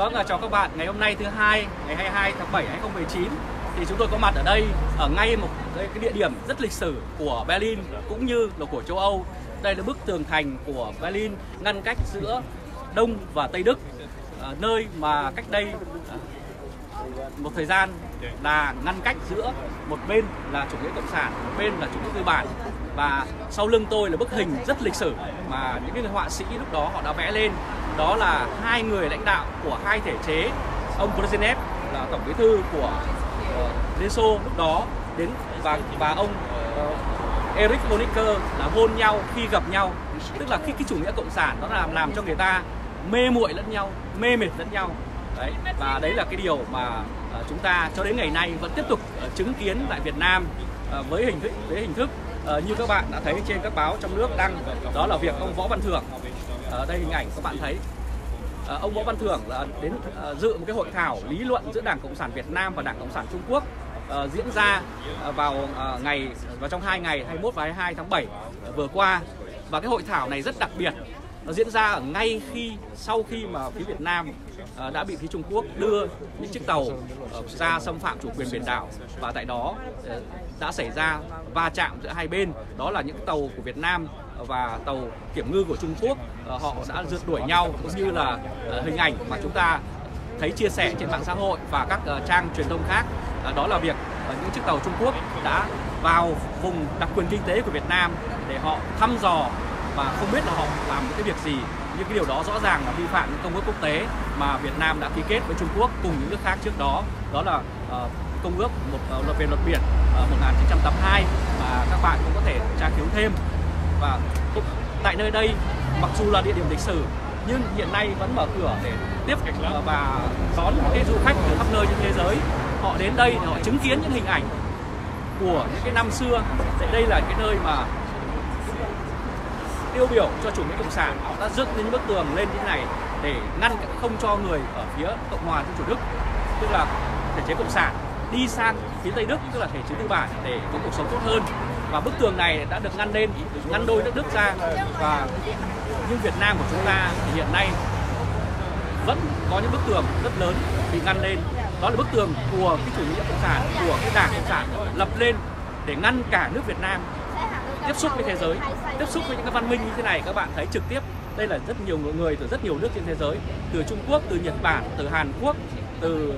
Vâng, à, chào các bạn. Ngày hôm nay thứ hai, ngày 22 tháng 7 2019 thì chúng tôi có mặt ở đây ở ngay một cái địa điểm rất lịch sử của Berlin cũng như là của châu Âu. Đây là bức tường thành của Berlin ngăn cách giữa Đông và Tây Đức, à, nơi mà cách đây à, một thời gian là ngăn cách giữa một bên là chủ nghĩa cộng sản, một bên là chủ nghĩa tư bản và sau lưng tôi là bức hình rất lịch sử mà những người họa sĩ lúc đó họ đã vẽ lên đó là hai người lãnh đạo của hai thể chế. Ông Brezhnev là tổng bí thư của uh, Liên Xô lúc đó đến và và ông ờ, uh, Erich Honecker là hôn nhau khi gặp nhau. Tức là khi cái chủ nghĩa cộng sản nó làm làm cho người ta mê muội lẫn nhau mê mệt lẫn nhau. Đấy và đấy là cái điều mà uh, chúng ta cho đến ngày nay vẫn tiếp tục uh, chứng kiến tại Việt Nam uh, với hình thức với hình thức uh, như các bạn đã thấy trên các báo trong nước đăng. Đó là việc ông Võ Văn Thưởng ở đây hình ảnh các bạn thấy. Ờ, ông Võ Văn Thưởng là đến ờ, dự một cái hội thảo lý luận giữa Đảng Cộng sản Việt Nam và Đảng Cộng sản Trung Quốc diễn ra vào ngày, vào trong hai ngày 21 và 22 tháng 7 vừa qua. Và cái hội thảo này rất đặc biệt. Nó diễn ra ở ngay khi, sau khi mà phía Việt Nam đã bị phía Trung Quốc đưa những chiếc tàu ra xâm phạm chủ quyền biển đảo. Và tại đó đã xảy ra va chạm giữa hai bên. Đó là những tàu của Việt Nam và tàu kiểm ngư của Trung Quốc. Ờ, họ đã rượt đuổi nhau cũng như là ờ, hình ảnh mà chúng ta thấy chia sẻ trên mạng xã hội và các ờ, trang truyền thông khác. Đó là việc những chiếc tàu Trung Quốc đã vào vùng đặc quyền kinh tế của Việt Nam để họ thăm dò và không biết là họ làm những cái việc gì. Nhưng cái điều đó rõ ràng là vi phạm những công ước quốc tế mà Việt Nam đã ký kết với Trung Quốc cùng những nước khác trước đó. Đó là uh, công ước một uh, luật về luật biển uh, 1982 và các bạn cũng có thể tra cứu thêm. Và tại nơi đây mặc dù là địa điểm lịch sử nhưng hiện nay vẫn mở cửa để tiếp uh, và đón những cái du khách từ khắp nơi trên thế giới. Họ đến đây để họ chứng kiến những hình ảnh của những cái năm xưa. Tại đây là cái nơi mà tiêu biểu cho chủ nghĩa cộng sản. Họ đã dựng những bức tường lên như thế này để ngăn không cho người ở phía cộng hòa dân chủ đức tức là thể chế cộng sản đi sang phía tây đức tức là thể chế tư bản để có cuộc sống tốt hơn. Và bức tường này đã được ngăn lên ngăn đôi nước đức ra. Và nhưng việt nam của chúng ta thì hiện nay vẫn có những bức tường rất lớn bị ngăn lên. Đó là bức tường của cái chủ nghĩa cộng sản, của cái đảng cộng sản lập lên để ngăn cả nước việt nam tiếp xúc với thế giới, tiếp xúc với những cái văn minh như thế này. Các bạn thấy trực tiếp, đây là rất nhiều người từ rất nhiều nước trên thế giới, từ Trung Quốc, từ Nhật Bản, từ Hàn Quốc, từ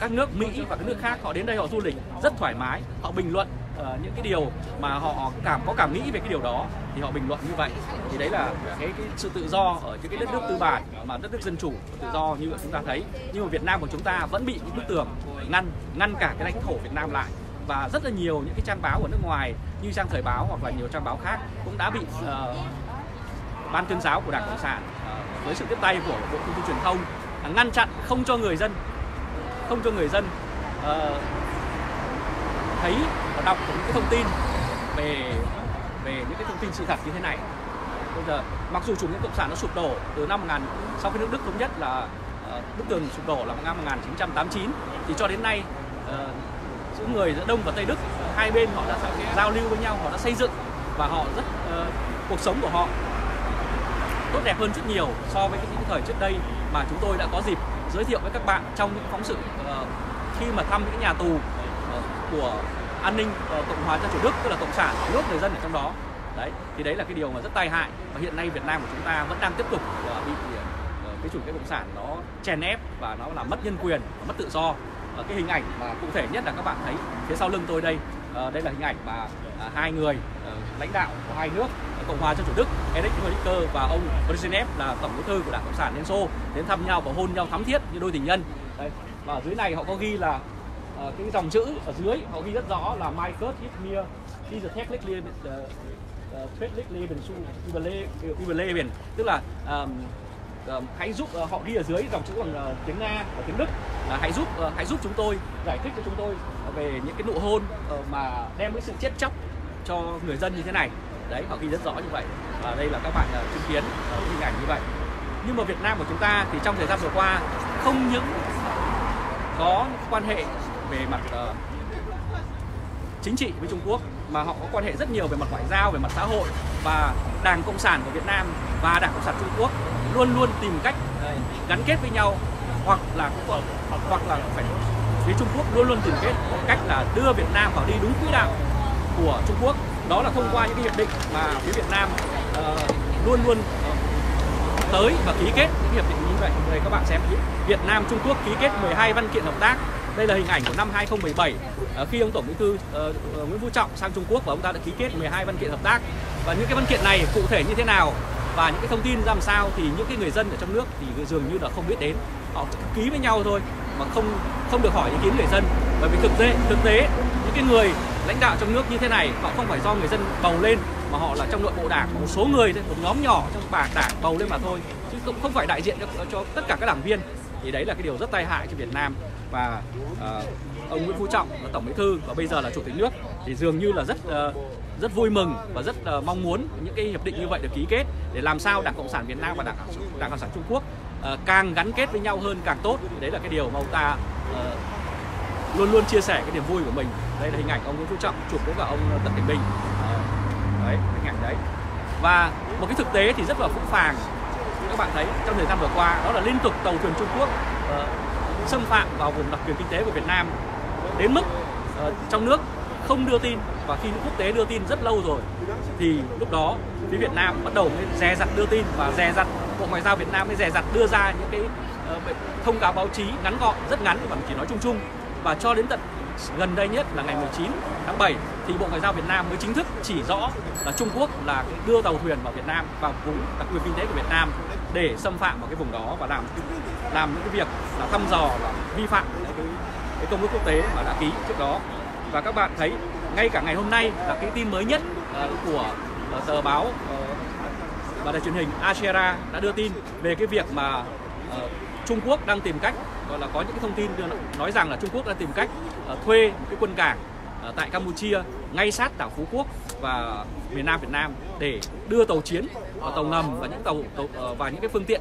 các nước Mỹ và các nước khác, họ đến đây họ du lịch rất thoải mái, họ bình luận uh, những cái điều mà họ cảm có cảm nghĩ về cái điều đó thì họ bình luận như vậy. Thì đấy là cái, cái sự tự do ở những cái đất nước tư bản mà đất nước dân chủ tự do như chúng ta thấy. Nhưng mà Việt Nam của chúng ta vẫn bị những bức tường ngăn ngăn cả cái lãnh thổ Việt Nam lại. Và rất là nhiều những cái trang báo ở nước ngoài như trang thời báo hoặc là nhiều trang báo khác cũng đã bị uh, ban tuyên giáo của đảng cộng sản uh, với sự tiếp tay của bộ thông tin truyền thông uh, ngăn chặn không cho người dân không cho người dân uh, thấy và đọc những cái thông tin về về những cái thông tin sự thật như thế này. Bây giờ mặc dù chủ nghĩa cộng sản nó sụp đổ từ năm 1000 sau khi nước Đức thống nhất là uh, bức tường sụp đổ là năm 1989 thì cho đến nay ờ, uh, giữa người giữa Đông và Tây Đức hai bên họ đã giao lưu với nhau họ đã xây dựng và họ rất uh, cuộc sống của họ tốt đẹp hơn rất nhiều so với những thời trước đây mà chúng tôi đã có dịp giới thiệu với các bạn trong những phóng sự uh, khi mà thăm những nhà tù. Ờ, của an ninh ờ, cộng hòa dân chủ đức, tức là cộng sản nước, người dân ở trong đó đấy, thì đấy là cái điều mà rất tai hại và hiện nay Việt Nam của chúng ta vẫn đang tiếp tục ờ, bị cái chủ nghĩa cộng sản nó chèn ép và nó làm mất nhân quyền, và mất tự do và cái hình ảnh mà cụ thể nhất là các bạn thấy phía sau lưng tôi đây đây là hình ảnh mà hai người lãnh đạo của hai nước, Cộng hòa Dân chủ Đức Erich Honecker và ông Brezhnev là tổng bí thư của Đảng Cộng sản Liên Xô, đến thăm nhau và hôn nhau thắm thiết như đôi tình nhân. Đây. Và ở dưới này họ có ghi là uh, cái dòng chữ ở dưới họ ghi rất rõ là My God hit me He's a technically uh, uh, technically been überleben tức là um, um, hãy giúp uh, họ ghi ở dưới dòng chữ bằng uh, tiếng Nga và tiếng Đức. Là hãy giúp uh, hãy giúp chúng tôi giải thích cho chúng tôi về những cái nụ hôn uh, mà đem cái sự chết chóc cho người dân như thế này. Đấy họ ghi rất rõ như vậy. Và đây là các bạn uh, chứng kiến uh, hình ảnh như vậy. Nhưng mà Việt Nam của chúng ta thì trong thời gian vừa qua không những có quan hệ về mặt uh, chính trị với Trung Quốc mà họ có quan hệ rất nhiều về mặt ngoại giao, về mặt xã hội và Đảng Cộng sản của Việt Nam và Đảng Cộng sản Trung Quốc luôn luôn tìm cách ờ, gắn kết với nhau hoặc là hoặc là phải phía Trung Quốc luôn luôn tìm kết một cách là đưa Việt Nam vào đi đúng quỹ đạo của Trung Quốc. Đó là thông qua những cái hiệp định mà phía Việt Nam uh, luôn luôn uh, tới và ký kết. Những hiệp định như vậy đây các bạn xem Việt Nam Trung Quốc ký kết 12 văn kiện hợp tác đây là hình ảnh của năm 2017 ờ, khi ông tổng bí thư ờ, ờ, Nguyễn Phú Trọng sang Trung Quốc và ông ta đã ký kết 12 văn kiện hợp tác. Và những cái văn kiện này cụ thể như thế nào? Và những cái thông tin ra làm sao thì những cái người dân ở trong nước thì dường như là không biết đến. Họ ký với nhau thôi mà không không được hỏi ý kiến người dân. Bởi vì thực tế thực tế những cái người lãnh đạo trong nước như thế này họ không phải do người dân bầu lên mà họ là trong nội bộ đảng. Một số người thôi một nhóm nhỏ trong bà đảng bầu lên mà thôi. Chứ cũng không phải đại diện cho, cho tất cả các đảng viên. Thì đấy là cái điều rất tai hại cho Việt Nam và uh, ông Nguyễn Phú Trọng là tổng bí thư và bây giờ là chủ tịch nước. Thì dường như là rất uh, rất vui mừng và rất uh, mong muốn những cái hiệp định như vậy được ký kết để làm sao Đảng Cộng sản Việt Nam và Đảng Đảng Cộng sản Trung Quốc uh, càng gắn kết với nhau hơn càng tốt. Đấy là cái điều mà ông ta uh, luôn luôn chia sẻ cái niềm vui của mình. Đây là hình ảnh ông Nguyễn Phú Trọng chụp với cả ông Tập Cận Bình. Đấy hình ảnh đấy. Và một cái thực tế thì rất là phũ phàng. Các bạn thấy trong thời gian vừa qua đó là liên tục tàu thuyền Trung Quốc uh, xâm phạm vào vùng đặc quyền kinh tế của Việt Nam đến mức uh, trong nước không đưa tin và khi quốc tế đưa tin rất lâu rồi thì lúc đó phía Việt Nam bắt đầu mới dè dặt đưa tin và dè dặt Bộ Ngoại giao Việt Nam mới dè dặt đưa ra những cái uh, thông cáo báo chí ngắn gọn rất ngắn và chỉ nói chung chung. Và cho đến tận gần đây nhất là ngày 19 tháng 7 thì Bộ Ngoại giao Việt Nam mới chính thức chỉ rõ là Trung Quốc là đưa tàu thuyền vào Việt Nam vào vùng đặc quyền kinh tế của Việt Nam để xâm phạm vào cái vùng đó và làm làm những cái việc là thăm dò và vi phạm cái, cái công ước quốc tế mà đã ký trước đó. Và các bạn thấy ngay cả ngày hôm nay là cái tin mới nhất uh, của uh, tờ báo uh, và đài truyền hình Ashera đã đưa tin về cái việc mà uh, Trung Quốc đang tìm cách gọi là có những cái thông tin nói rằng là Trung Quốc đang tìm cách uh, thuê một cái quân cảng uh, tại Campuchia ngay sát đảo Phú Quốc và miền Nam Việt Nam để đưa tàu chiến, tàu ngầm và những tàu, tàu ờ, và những cái phương tiện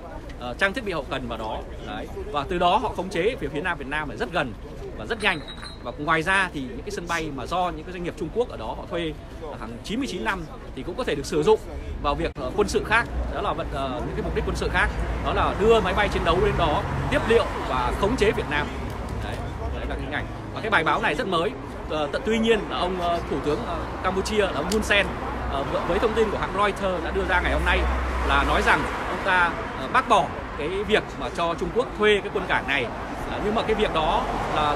uh, trang thiết bị hậu cần vào đó. Đấy. Và từ đó họ khống chế phía phía Nam Việt Nam là rất gần và rất nhanh. Và ngoài ra thì những cái sân bay mà do những cái doanh nghiệp Trung Quốc ở đó họ thuê hàng 99 năm thì cũng có thể được sử dụng vào việc uh, quân sự khác. Đó là vận uh, những cái mục đích quân sự khác. Đó là đưa máy bay chiến đấu đến đó tiếp liệu và khống chế Việt Nam. Đấy, đấy là hình ảnh. Và cái bài báo này rất mới. Uh, tuy nhiên là ông uh, thủ tướng uh, Campuchia là ông Hun Sen. Ờ, với thông tin của hãng Reuters đã đưa ra ngày hôm nay là nói rằng ông ta ờ, bác bỏ cái việc mà cho Trung Quốc thuê cái quân cảng này. Ờ, nhưng mà cái việc đó là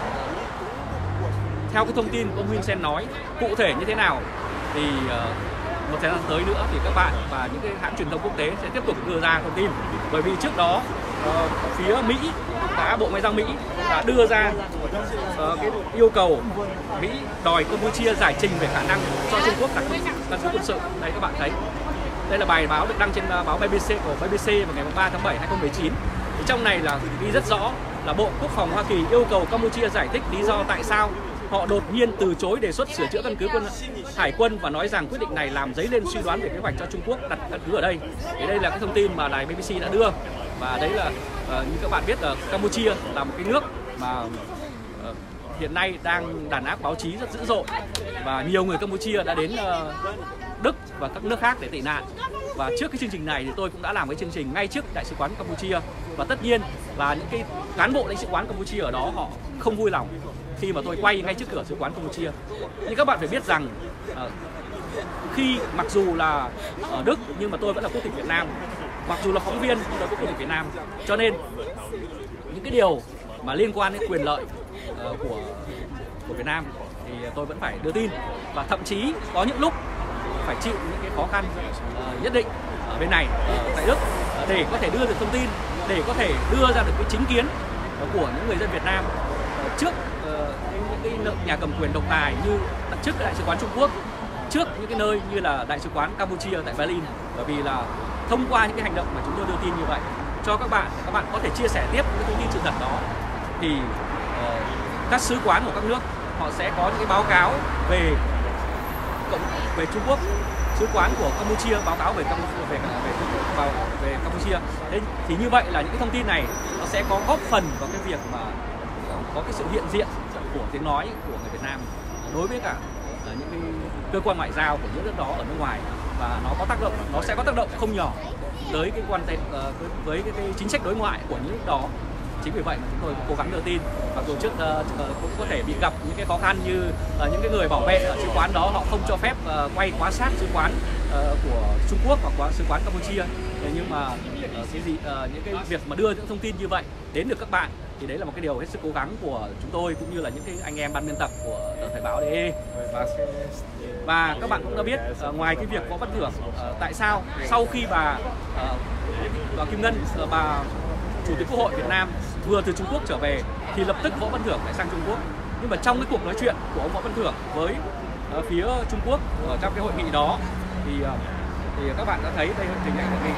theo cái thông tin ông Huynh Sen nói, cụ thể như thế nào thì một thời gian tới nữa thì các bạn và những cái hãng truyền thông quốc tế sẽ tiếp tục đưa ra thông tin. Bởi vì trước đó phía Mỹ đã Bộ Ngoại giao Mỹ đã đưa ra uh, cái yêu cầu Mỹ đòi Campuchia giải trình về khả năng cho Trung Quốc đặt căn cứ quân sự. Đây các bạn thấy. Đây là bài báo được đăng trên ờ, báo BBC của BBC vào ngày 3 tháng 7 2019 thì trong này là ghi rất rõ là Bộ Quốc phòng Hoa Kỳ yêu cầu Campuchia giải thích lý do tại sao họ đột nhiên từ chối đề xuất sửa chữa căn cứ quân hải quân và nói rằng quyết định này làm dấy lên suy đoán về kế hoạch cho Trung Quốc đặt căn cứ ở đây. Thì đây là cái thông tin mà đài BBC đã đưa. Và đấy là uh, như các bạn biết ở Campuchia là một cái nước mà uh, hiện nay đang đàn áp báo chí rất dữ dội. Và nhiều người Campuchia đã đến uh, Đức và các nước khác để tị nạn. Và trước cái chương trình này thì tôi cũng đã làm cái chương trình ngay trước đại sứ quán Campuchia. Và tất nhiên là những cái cán bộ lãnh sự quán Campuchia ở đó họ không vui lòng khi mà tôi quay ngay trước cửa sứ quán Campuchia. Nhưng các bạn phải biết rằng uh, khi mặc dù là ở Đức nhưng mà tôi vẫn là quốc tịch Việt Nam, mặc dù là phóng viên nhưng tôi quốc tịch Việt Nam, cho nên những cái điều mà liên quan đến quyền lợi uh, của của Việt Nam thì tôi vẫn phải đưa tin. Và thậm chí có những lúc phải chịu những cái khó khăn uh, nhất định ở bên này uh, tại Đức uh, để có thể đưa được thông tin để có thể đưa ra được cái chính kiến uh, của những người dân Việt Nam. Uh, trước những cái nhà cầm quyền độc tài như trước đại sứ quán Trung Quốc trước những cái nơi như là đại sứ quán Campuchia tại Berlin. Bởi vì là thông qua những cái hành động mà chúng tôi đưa tin như vậy cho các bạn để các bạn có thể chia sẻ tiếp những thông tin sự thật đó thì uh, các sứ quán của các nước họ sẽ có những cái báo cáo về về Trung Quốc sứ quán của Campuchia báo cáo về Campuchia về về vào về Campuchia. Thế thì như vậy là những cái thông tin này nó sẽ có góp phần vào cái việc mà có cái sự hiện diện của tiếng nói của người Việt Nam đối với cả ờ, những cái cơ quan ngoại giao của những nước đó ở nước ngoài và nó có tác động nó sẽ có tác động không nhỏ tới cái quan hệ uh, ờ, với cái, cái chính sách đối ngoại của những nước đó. Chính vì vậy mà chúng tôi cũng cố gắng đưa tin. Mặc dù trước uh, cũng có thể bị gặp những cái khó khăn như uh, những cái người bảo vệ ở sứ quán đó họ không cho phép uh, quay quá sát sứ quán uh, của Trung Quốc hoặc quá sứ quán Campuchia. Nhưng mà uh, cái gì uh, những cái việc mà đưa những thông tin như vậy đến được các bạn thì đấy là một cái điều hết sức cố gắng của chúng tôi cũng như là những cái anh em ban biên tập của tờ thời báo DE và và các bạn cũng đã biết uh, ngoài cái việc có bất thưởng uh, tại sao sau khi bà uh, bà Kim Ngân uh, bà chủ tịch quốc hội Việt Nam vừa từ Trung Quốc trở về thì lập tức Võ Văn Thưởng lại sang Trung Quốc. Nhưng mà trong cái cuộc nói chuyện của ông Võ Văn Thưởng với uh, phía Trung Quốc ở trong cái hội nghị đó thì uh, thì các bạn đã thấy đây hình ảnh của mình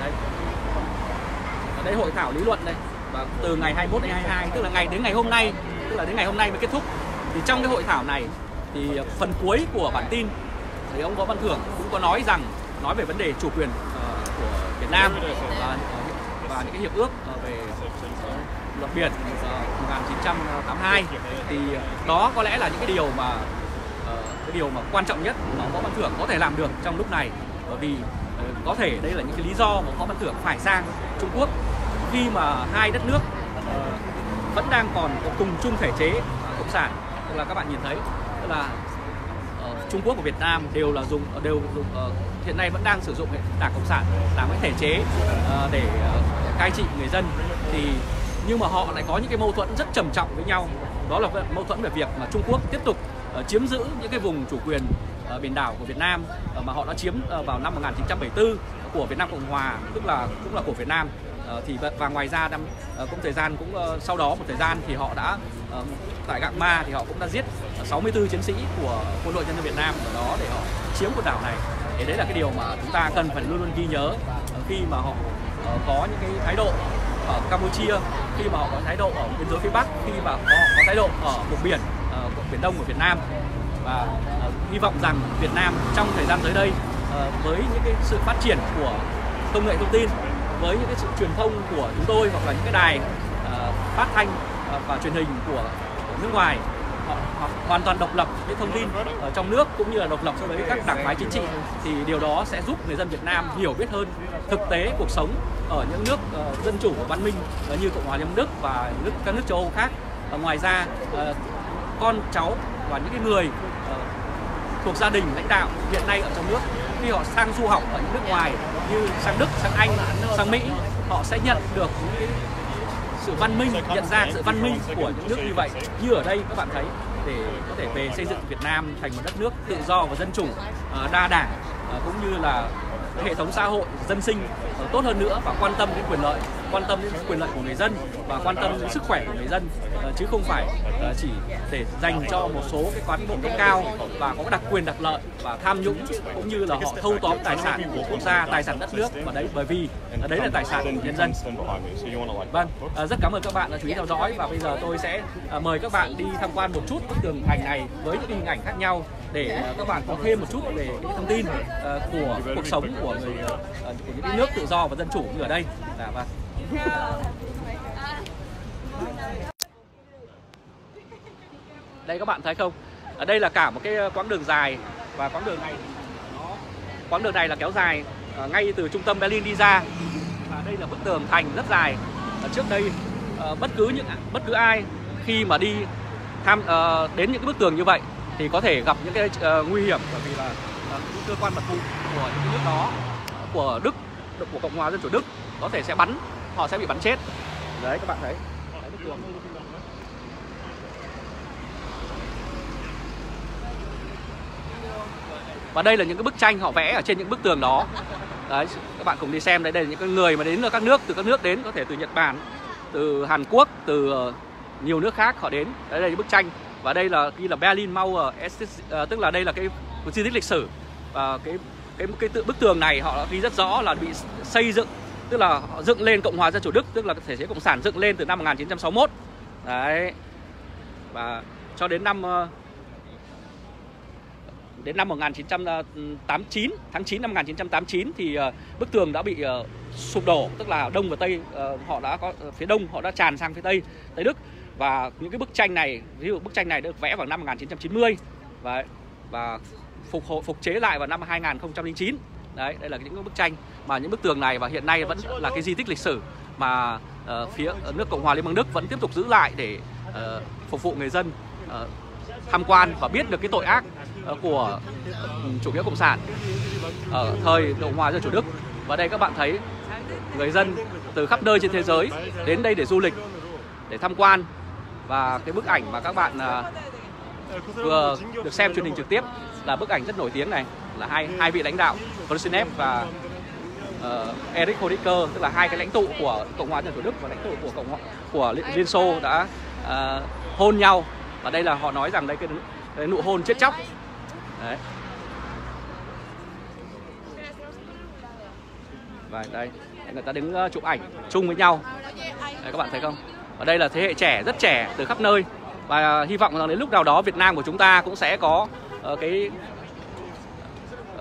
đây cái hội thảo lý luận đây. Và từ ngày 21 đến 22 tức là ngày đến ngày hôm nay tức là đến ngày hôm nay mới kết thúc. Thì trong cái hội thảo này thì phần cuối của bản tin thì ông Võ Văn Thưởng cũng có nói rằng nói về vấn đề chủ quyền uh, của Việt Nam và, và những cái hiệp ước ờ, về luật biển ờ, 1982 thì đó có lẽ là những cái điều mà cái điều mà quan trọng nhất mà Võ Văn Thưởng có thể làm được trong lúc này. Bởi vì có thể đây là những cái lý do mà Võ Văn Thưởng phải sang Trung Quốc khi mà hai đất nước uh, vẫn đang còn cùng chung thể chế cộng sản tức là các bạn nhìn thấy tức là uh, Trung Quốc và Việt Nam đều là dùng đều dùng uh, hiện nay vẫn đang sử dụng đảng cộng sản làm cái thể chế uh, để uh, cai trị người dân. Thì nhưng mà họ lại có những cái mâu thuẫn rất trầm trọng với nhau. Đó là mâu thuẫn về việc mà Trung Quốc tiếp tục uh, chiếm giữ những cái vùng chủ quyền uh, biển đảo của Việt Nam uh, mà họ đã chiếm uh, vào năm 1974 của Việt Nam Cộng Hòa tức là cũng là của Việt Nam. Ờ, thì và ngoài ra năm ờ, cũng thời gian cũng ờ, sau đó một thời gian thì họ đã tại Gạc Ma thì họ cũng đã giết 64 chiến sĩ của quân đội nhân dân Việt Nam ở đó để họ chiếm quần đảo này. Thì đấy là cái điều mà chúng ta cần phải luôn luôn ghi nhớ khi mà họ có những cái thái độ ở Campuchia khi mà họ có thái độ ở biên giới phía Bắc khi mà họ có thái độ ở vùng biển uh, biển Đông của Việt Nam. Và hy vọng rằng Việt Nam trong thời gian tới đây với những cái sự phát triển của công nghệ thông tin với những cái sự truyền thông của chúng tôi hoặc là những cái đài uh, phát thanh uh, và truyền hình của, của nước ngoài họ, họ hoàn toàn độc lập những thông tin ở trong nước cũng như là độc lập với các đảng phái chính trị thì điều đó sẽ giúp người dân Việt Nam hiểu biết hơn thực tế cuộc sống ở những nước uh, dân chủ và văn minh uh, như Cộng hòa Liên Đức và nước các nước châu Âu khác. Uh, ngoài ra uh, con cháu và những cái người uh, thuộc gia đình lãnh đạo hiện nay ở trong nước khi họ sang du học ở những nước ngoài như sang Đức, sang Anh, sang Mỹ họ sẽ nhận được những cái sự văn minh, nhận ra sự văn minh của những nước như vậy. Như ở đây các bạn thấy để có thể về xây dựng Việt Nam thành một đất nước tự do và dân chủ, ờ, đa đảng ờ, cũng như là hệ thống xã hội dân sinh tốt hơn nữa và quan tâm đến quyền lợi, quan tâm đến quyền lợi của người dân và quan tâm đến sức khỏe của người dân ờ, chứ không phải ờ, chỉ để dành cho một số cái cán bộ cấp cao và có đặc quyền đặc lợi và tham nhũng cũng như là họ thâu tóm tài sản của quốc gia, tài sản đất nước. Và đấy, bởi vì ờ, đấy là tài sản của nhân dân. Vâng rất cảm ơn các bạn đã chú ý theo dõi và bây giờ tôi sẽ mời các bạn đi tham quan một chút bức tường thành này với những hình ảnh khác nhau để à, các bạn có thêm một chút về thông tin à, của cuộc sống của người à, của những nước tự do và dân chủ như ở đây. là vâng. Đây các bạn thấy không? Ở đây là cả một cái quãng đường dài và quãng đường này, nó, quãng đường này là kéo dài ngay từ trung tâm Berlin đi ra và đây là bức tường thành rất dài. Ở trước đây bất cứ những, bất cứ ai khi mà đi tham đến những cái bức tường như vậy thì có thể gặp những cái uh, nguy hiểm bởi vì là uh, những cơ quan mật vụ của những nước đó của Đức của Cộng hòa Dân chủ Đức có thể sẽ bắn họ sẽ bị bắn chết. Đấy các bạn thấy. Đấy, bức tường. Và đây là những cái bức tranh họ vẽ ở trên những bức tường đó. Đấy các bạn cùng đi xem đấy đây là những cái người mà đến từ các nước từ các nước đến có thể từ Nhật Bản từ Hàn Quốc từ ờ, nhiều nước khác họ đến. Đấy là những bức tranh và đây là ghi là Berlin Mauer ờ, tức là đây là cái di tích lịch sử. Và cái cái cái tự, bức tường này họ ghi rất rõ là bị xây dựng, tức là họ dựng lên Cộng hòa Dân chủ Đức, tức là thể chế cộng sản dựng lên từ năm 1961 đấy. Và cho đến năm ờ, đến năm 1989 tháng 9 năm 1989 thì ờ, bức tường đã bị sụp đổ, tức là đông và tây họ đã có phía đông họ đã tràn sang phía tây tây Đức và những cái bức tranh này ví dụ bức tranh này được vẽ vào năm 1990 và và phục hồi phục chế lại vào năm 2009 đấy đây là những bức tranh mà những bức tường này và hiện nay vẫn là cái di tích lịch sử mà uh, phía nước Cộng hòa Liên bang Đức vẫn tiếp tục giữ lại để uh, phục vụ người dân uh, tham quan và biết được cái tội ác uh, của ừ, chủ nghĩa cộng sản ở thời Cộng hòa Dân chủ Đức. Và đây các bạn thấy người dân từ khắp nơi trên thế giới đến đây để du lịch, để tham quan và cái bức ảnh mà các bạn ờ, vừa được xem truyền hình trực tiếp là bức ảnh rất nổi tiếng này là hai hai vị lãnh đạo Brezhnev và ờ, uh, Erich Honecker tức là hai cái lãnh tụ của Cộng hòa Dân chủ Đức và lãnh tụ của Cộng hòa của Liên Xô đã uh, hôn nhau. Và đây là họ nói rằng đây cái, cái nụ hôn chết chóc. Đấy. Và đây người ta đứng chụp ảnh chung với nhau. Đây, các bạn thấy không? Ở đây là thế hệ trẻ rất trẻ từ khắp nơi và hy vọng rằng đến lúc nào đó Việt Nam của chúng ta cũng sẽ có uh, cái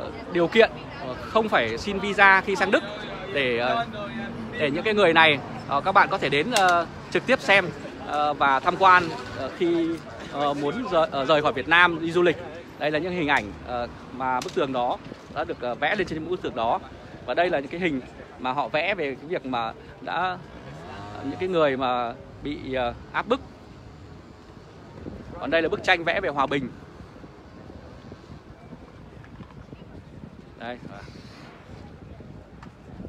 uh, điều kiện uh, không phải xin visa khi sang Đức để uh, để những cái người này uh, các bạn có thể đến uh, trực tiếp xem uh, và tham quan uh, khi uh, muốn rời, uh, rời khỏi Việt Nam đi du lịch. Đây là những hình ảnh uh, mà bức tường đó đã được uh, vẽ lên trên bức tường đó và đây là những cái hình mà họ vẽ về cái việc mà đã những cái người mà bị ờ, áp bức. Còn đây là bức tranh vẽ về hòa bình. Đây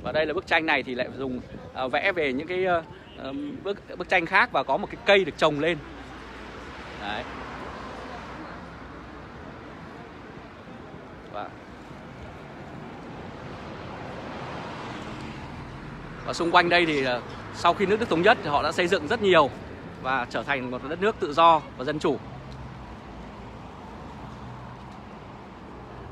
và đây là bức tranh này thì lại dùng à, vẽ về những cái à, bức bức tranh khác và có một cái cây được trồng lên. Đấy. Và và xung quanh đây thì sau khi nước Đức thống nhất thì họ đã xây dựng rất nhiều và trở thành một đất nước tự do và dân chủ.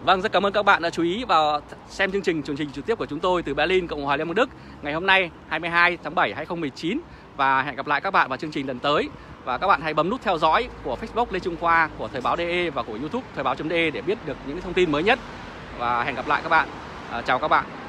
Vâng, rất cảm ơn các bạn đã chú ý vào xem chương trình truyền trình trực tiếp của chúng tôi từ Berlin, Cộng hòa Liên bang Đức ngày hôm nay 22 tháng 7 2019 và hẹn gặp lại các bạn vào chương trình lần tới. Và các bạn hãy bấm nút theo dõi của Facebook Lê Trung Khoa, của Thời báo DE và của YouTube Thời báo.de để biết được những thông tin mới nhất. Và hẹn gặp lại các bạn. À, chào các bạn.